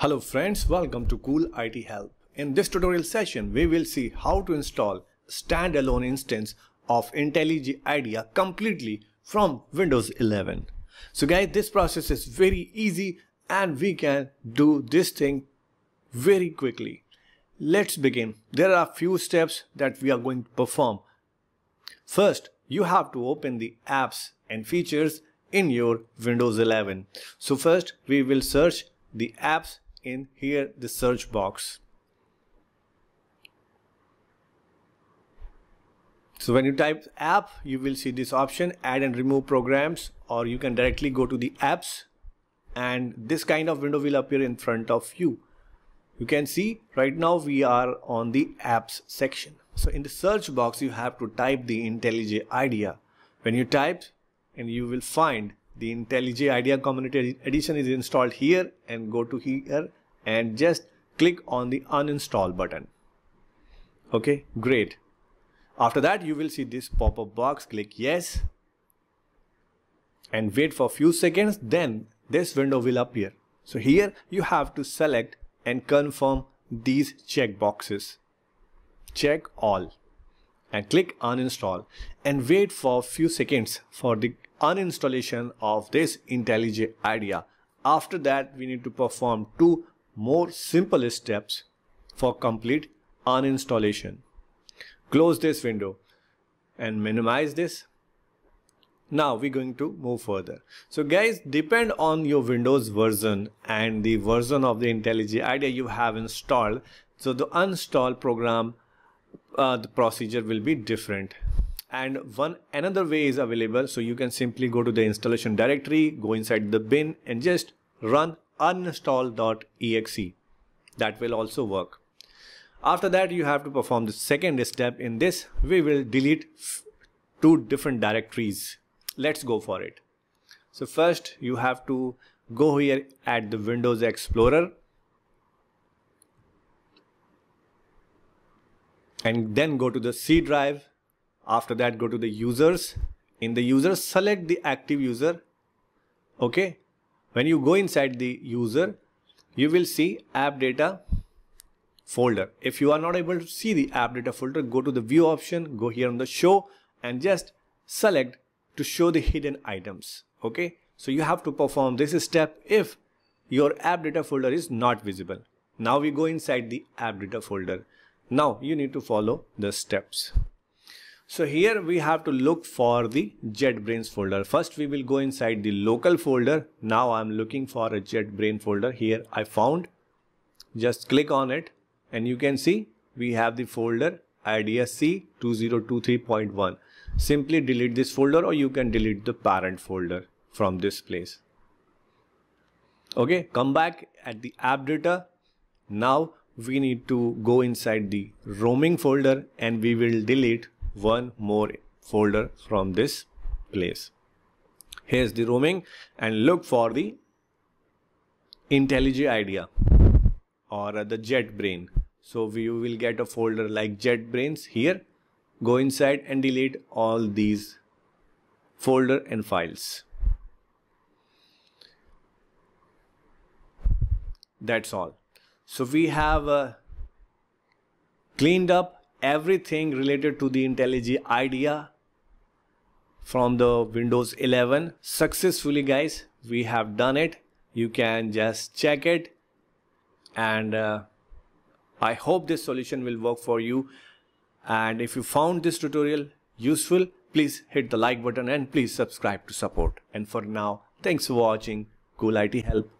Hello friends, welcome to Cool IT Help. In this tutorial session, we will see how to install standalone instance of IntelliJ IDEA completely from Windows 11. So guys, this process is very easy and we can do this thing very quickly. Let's begin. There are few steps that we are going to perform. First, you have to open the apps and features in your Windows 11. So first we will search the apps in here the search box. So when you type app, you will see this option add and remove programs or you can directly go to the apps and this kind of window will appear in front of you. You can see right now we are on the apps section. So in the search box, you have to type the IntelliJ IDEA. When you type and you will find the IntelliJ IDEA Community Edition is installed here and go to here and just click on the uninstall button. Okay, great. After that, you will see this pop-up box, click yes and wait for a few seconds. Then this window will appear. So here you have to select and confirm these check boxes. Check all and click uninstall and wait for a few seconds for the uninstallation of this IntelliJ IDEA. After that, we need to perform two more simple steps for complete uninstallation. Close this window and minimize this. Now we're going to move further. So guys, depend on your Windows version and the version of the IntelliJ IDEA you have installed. So the uninstall program, uh, the procedure will be different. And one another way is available. So you can simply go to the installation directory go inside the bin and just run uninstall.exe that will also work. After that you have to perform the second step. In this we will delete two different directories. Let's go for it. So first you have to go here at the windows explorer and then go to the c drive. After that go to the users. In the users select the active user. Okay? When you go inside the user you will see app data folder. If you are not able to see the app data folder go to the view option go here on the show and just select to show the hidden items. Okay? So you have to perform this step if your app data folder is not visible. Now we go inside the app data folder now you need to follow the steps so here we have to look for the JetBrains folder. First we will go inside the local folder. Now I'm looking for a JetBrain folder. Here I found. Just click on it and you can see we have the folder IDSC 2023.1. Simply delete this folder or you can delete the parent folder from this place. Okay, come back at the app data. Now we need to go inside the roaming folder and we will delete one more folder from this place. Here's the roaming and look for the IntelliJ IDEA or the JetBrain. So we will get a folder like JetBrains here. Go inside and delete all these folder and files. That's all. So we have uh, cleaned up everything related to the IntelliJ IDEA from the Windows 11 successfully guys we have done it. You can just check it. And uh, I hope this solution will work for you. And if you found this tutorial useful please hit the like button and please subscribe to support. And for now thanks for watching. Cool IT help